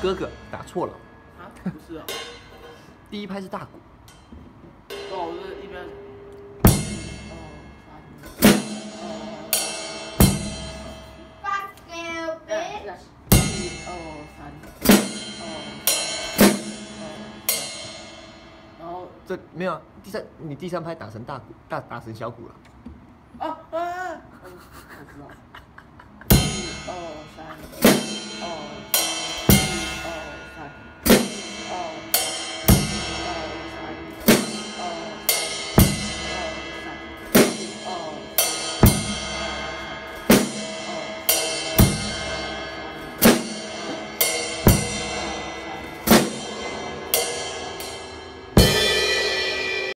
哥哥打错了，啊？不是啊，第一拍是大鼓。哦，我是一边，哦，哦哦哦，八九八，一二三，哦，然后这没有啊，第三你第三拍打成大鼓，大打成小鼓了，啊啊。